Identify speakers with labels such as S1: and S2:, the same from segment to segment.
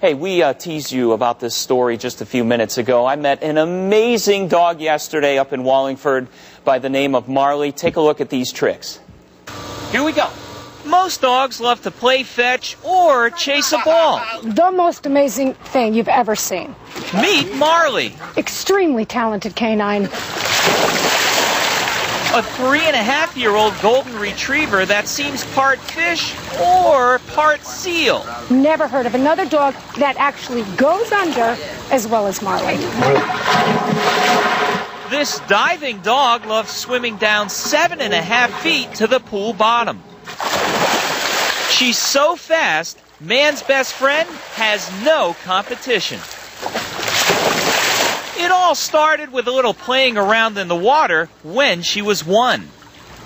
S1: Hey, we uh, teased you about this story just a few minutes ago. I met an amazing dog yesterday up in Wallingford by the name of Marley. Take a look at these tricks. Here we go. Most dogs love to play fetch or chase a ball.
S2: The most amazing thing you've ever seen.
S1: Meet Marley,
S2: Extremely talented canine.
S1: A three and a half year old golden retriever that seems part fish or part seal.
S2: Never heard of another dog that actually goes under as well as Marley.
S1: This diving dog loves swimming down seven and a half feet to the pool bottom. She's so fast, man's best friend has no competition. It all started with a little playing around in the water when she was one.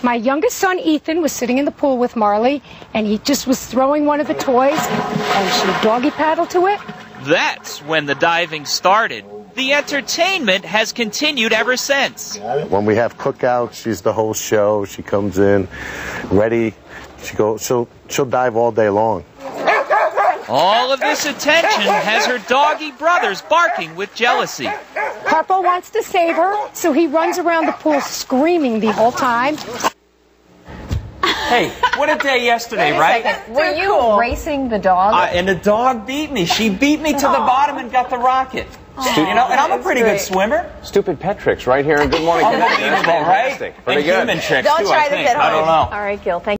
S2: My youngest son Ethan was sitting in the pool with Marley and he just was throwing one of the toys and she doggy paddled to it.
S1: That's when the diving started. The entertainment has continued ever since.
S3: When we have cookouts, she's the whole show. She comes in ready. She go. She'll she'll dive all day long.
S1: All of this attention has her doggy brothers barking with jealousy.
S2: Harpo wants to save her, so he runs around the pool screaming the whole time.
S1: Hey, what a day yesterday, right?
S4: Were you racing the dog?
S1: Uh, and the dog beat me. She beat me to the bottom and got the rocket. You know, and I'm a pretty good swimmer.
S5: Stupid pet tricks right here in Good Morning.
S1: Unbelievable, right?
S5: Fantastic. Pretty
S1: and
S5: good.
S1: human tricks
S4: Don't
S1: too,
S4: try
S1: I
S4: this
S1: think.
S4: at home.
S1: I don't know.
S4: All right, Gil. Thank